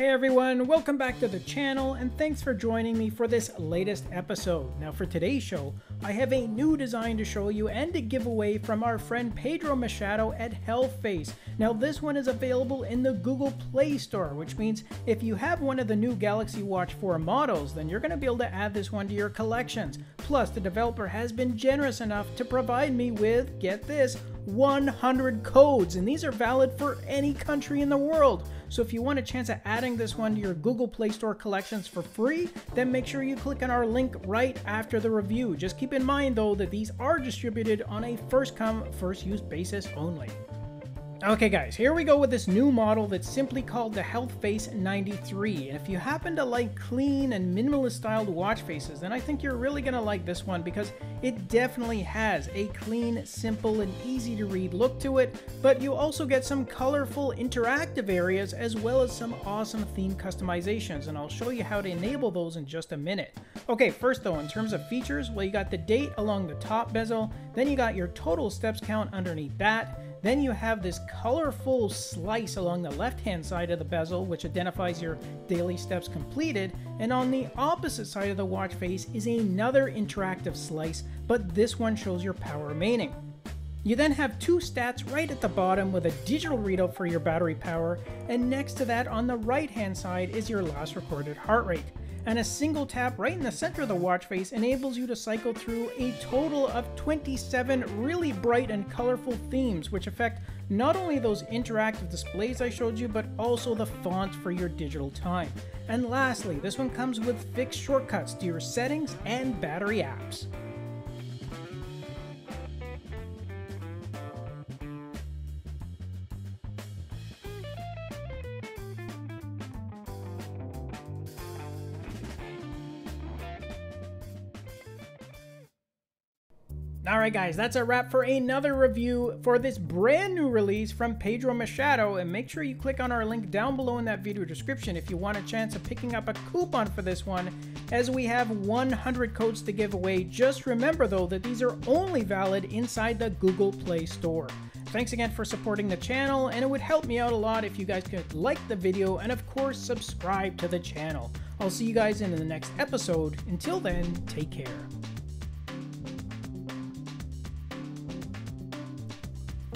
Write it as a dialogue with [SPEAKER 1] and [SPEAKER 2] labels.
[SPEAKER 1] Hey everyone, welcome back to the channel and thanks for joining me for this latest episode. Now for today's show, I have a new design to show you and a giveaway from our friend Pedro Machado at Health Face. Now this one is available in the Google Play Store, which means if you have one of the new Galaxy Watch 4 models, then you're going to be able to add this one to your collections. Plus, the developer has been generous enough to provide me with, get this, 100 codes, and these are valid for any country in the world. So if you want a chance at adding this one to your Google Play Store collections for free, then make sure you click on our link right after the review. Just keep in mind though that these are distributed on a first come, first use basis only. Okay guys, here we go with this new model that's simply called the Health Face 93. And if you happen to like clean and minimalist styled watch faces, then I think you're really to like this one because it definitely has a clean, simple, and easy to read look to it, but you also get some colorful interactive areas as well as some awesome theme customizations, and I'll show you how to enable those in just a minute. Okay, first though, in terms of features, well you got the date along the top bezel, then you got your total steps count underneath that, then you have this colorful slice along the left-hand side of the bezel, which identifies your daily steps completed, and on the opposite side of the watch face is another interactive slice, but this one shows your power remaining. You then have two stats right at the bottom with a digital readout for your battery power, and next to that on the right hand side is your last recorded heart rate and a single tap right in the center of the watch face enables you to cycle through a total of 27 really bright and colorful themes which affect not only those interactive displays I showed you, but also the font for your digital time. And lastly, this one comes with fixed shortcuts to your settings and battery apps. Alright guys, that's a wrap for another review for this brand new release from Pedro Machado and make sure you click on our link down below in that video description if you want a chance of picking up a coupon for this one as we have 100 codes to give away. Just remember though that these are only valid inside the Google Play Store. Thanks again for supporting the channel and it would help me out a lot if you guys could like the video and of course subscribe to the channel. I'll see you guys in the next episode. Until then, take care.